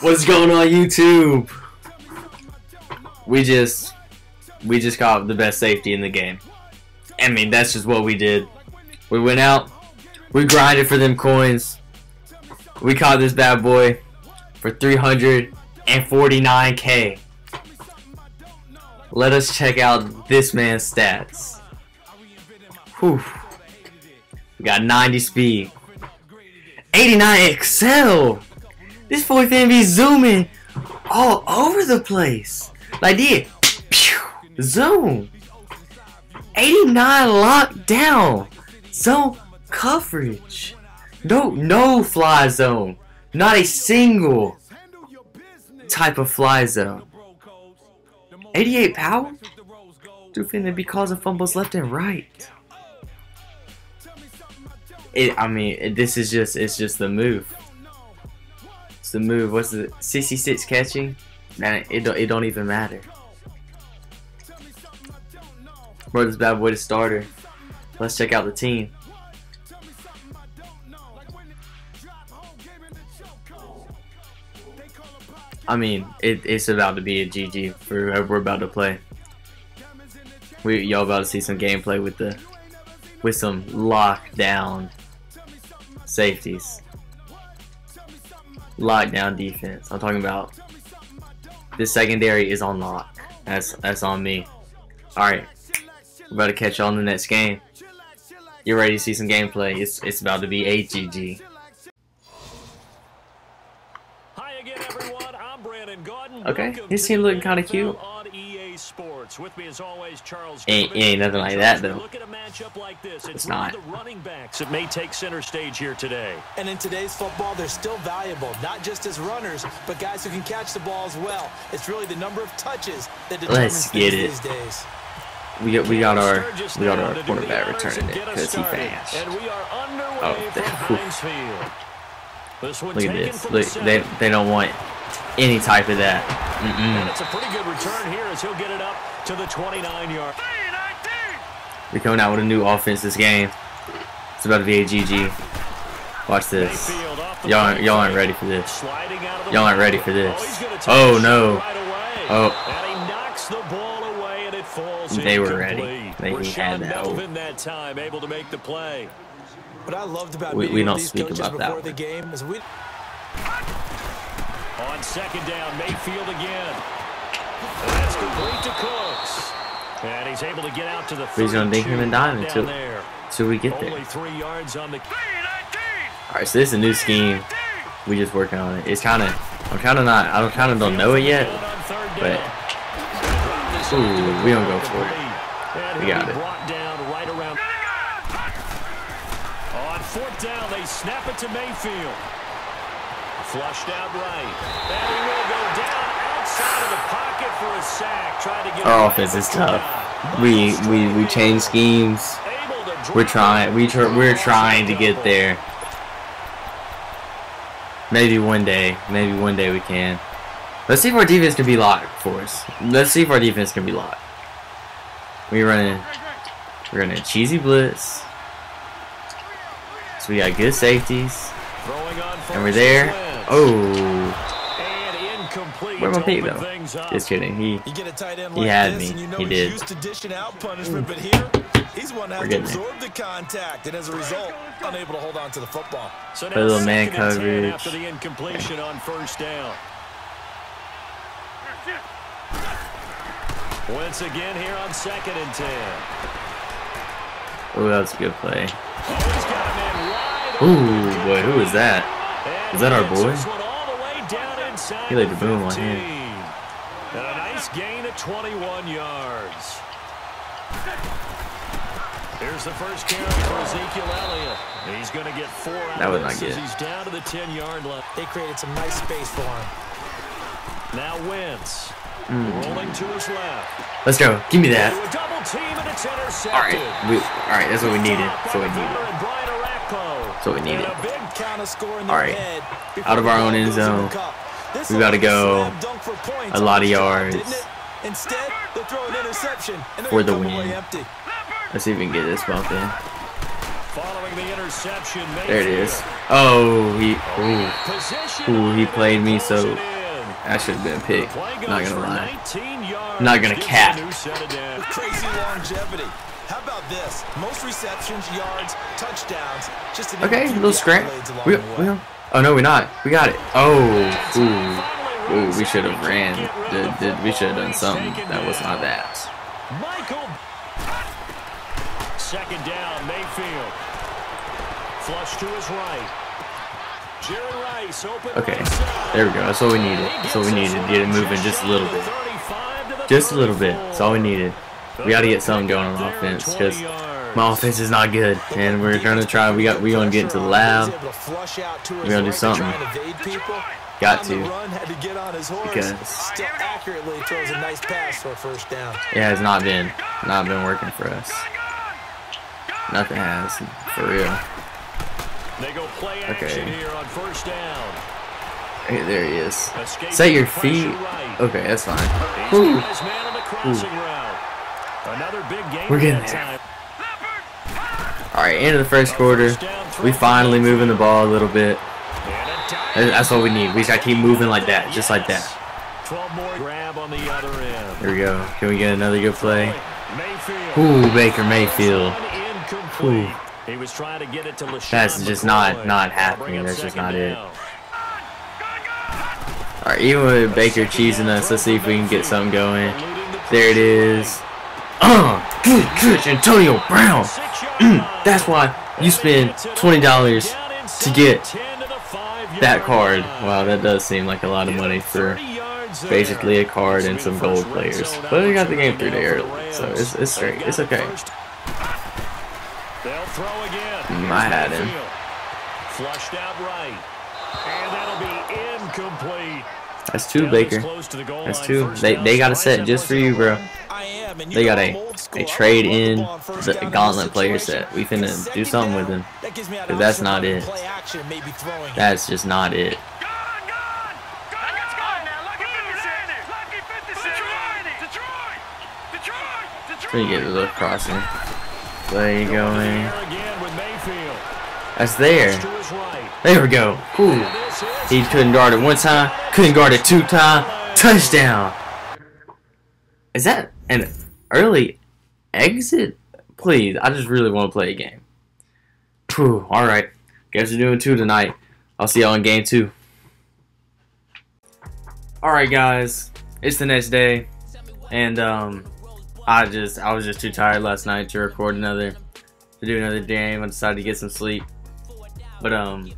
What's going on YouTube? We just we just got the best safety in the game. I mean that's just what we did. We went out, we grinded for them coins. We caught this bad boy for 349k. Let us check out this man's stats. Whew. We got 90 speed. 89 Excel! This boy finna be zooming all over the place. Like this. Zoom. 89 lockdown. Zone coverage. No, no fly zone. Not a single type of fly zone. 88 power? Dude finna be causing fumbles left and right. It, I mean, it, this is just, it's just the move. It's the move. What's the 66 catching? Man, it don't, it don't even matter. Bro, this bad boy the starter. Let's check out the team. I mean, it, it's about to be a GG for whoever we're about to play. We y'all about to see some gameplay with the with some lockdown safeties. Lockdown defense. I'm talking about this secondary is on lock. That's that's on me. Alright. We're about to catch you on the next game. You're ready to see some gameplay. It's it's about to be a GG. Okay, his team looking kind of cute. Ain't, ain't nothing like that though. Look at a matchup like this. It's, it's not. The running backs that may take center stage here today. And in today's football, they're still valuable, not just as runners, but guys who can catch the ball as well. It's really the number of touches that determines Let's get it. these days. We got we got our we got our quarterback returning it because he fast. Oh, look at this! Look, they they don't want any type of that. Mm -mm. it's a pretty good return here as he'll get it up to the 29 yard. We're coming out with a new offense this game. It's about to be a GG. Watch this. Y'all y'all aren't ready for this. Y'all aren't ready for this. Oh, oh no. Oh. They were ready. They had that. that time, able to make the play. What I loved about we, we don't speak about that. The game is we on second down, Mayfield again. And that's complete to Cooks. And he's able to get out to the He's going to dink him and dime until, until we get there. Only three yards on the... Alright, so this is a new scheme. We just working on it. It's kind of... I'm kind of not... I don't kind of don't know it yet. But... Ooh, we don't go for it. We got it. On fourth down, they snap it to Mayfield. Flushed out right. And he will go down outside of the pocket for a sack. Oh, trying to get Our offense is tough. We we we change schemes. We're trying. We tr we're trying to get there. Maybe one day. Maybe one day we can. Let's see if our defense can be locked for us. Let's see if our defense can be locked. We running. We're running cheesy blitz. So we got good safeties. And we're there. Oh. Where my pick though? Just kidding. He he had me. He did. He's one to absorb the contact, and as a result, unable to hold on to the football. So now a little man coverage. After the incompletion on first down. Once again here on second and ten. Oh, that's a good play. Oh, Ooh, boy, who is that? Is that our boy? He laid the boom on him. And a nice gain at 21 yards. Here's the first carry for Ezekiel Elliott. He's going to get four out that was not good. He's down to the 10-yard line. They created some nice space for him. Now Wentz. Mm. Rolling to his left. Let's go. Give me that. All right. We, all right. That's what we needed. That's what we needed. That's what we needed. Alright. Out of our own end zone. We gotta go a lot of yards for the win. Let's see if we can get this bump in. Following the interception, There it is. Oh, he. Ooh. Ooh, he played me so- I should have been picked. Not gonna for lie. Not gonna gives cap. the new set it down. Crazy longevity. How about this? Most receptions, yards, touchdowns. Just Okay, a little of the scrap. We, we don't. Oh no, we're not. We got it. Oh, ooh, ooh. We should have ran. Did, did, we should have done something. That was not that. Michael. Second down, Mayfield. Flush to his right. Jerry Rice open Okay, there we go. That's what we needed. That's what we needed. Get it moving just a little bit. 35 to the Just a little bit. That's all we needed. We got to get something going on offense because my offense is not good, and we're gonna try. We got. We gonna get into the lab. We're gonna do something. Got to. Because-. It has not been, not been working for us. Nothing has, for real. Okay. Hey, there he is. Set your feet. Okay, that's fine. Ooh. game We're getting there. Time. All right, end of the first quarter. We finally moving the ball a little bit. That's what we need. We just gotta keep moving like that, just like that. 12 more grab on the other end. There we go. Can we get another good play? Ooh, Baker Mayfield. Ooh. That's just not- not happening. That's just not it. All right, even with Baker cheesing us, let's see if we can get something going. There it is. Uh, good good, Antonio Brown. That's why you spend $20 to get that card. Wow, that does seem like a lot of money for basically a card and some gold players. But we got the game through there early, so it's, it's straight. It's okay. I had him. Flushed out right. And that'll be incomplete. That's two, Baker. That's two. They they got a set just for you, bro. I you They got I'm a old school. a I trade in the ball on first the down in gauntlet this player set. We finna do something with down, him. that gives me an 'Cause that's not it. action, maybe. That's just not it. So you get a little crossing. Play Going going. there again with Mayfield. That's there. To his right. There we go. Ooh. And He couldn't guard it one time, couldn't guard it two time. Touchdown. Is that an early exit? Please, I just really want to play a game. Whew, alright. Guess we're doing two tonight. I'll see y'all in game two. Alright guys, it's the next day. And um I just I was just too tired last night to record another to do another game. I decided to get some sleep. But um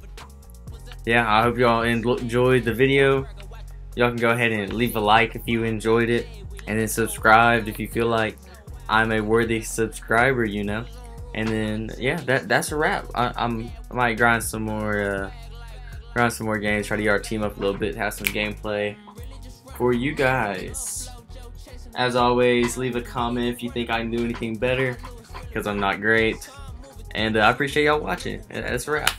yeah, I hope y'all enjoyed the video. Y'all can go ahead and leave a like if you enjoyed it, and then subscribe if you feel like I'm a worthy subscriber, you know. And then yeah, that that's a wrap. I, I'm I might grind some more, uh, grind some more games, try to get our team up a little bit, have some gameplay for you guys. As always, leave a comment if you think I can do anything better, because I'm not great. And uh, I appreciate y'all watching. That's a wrap.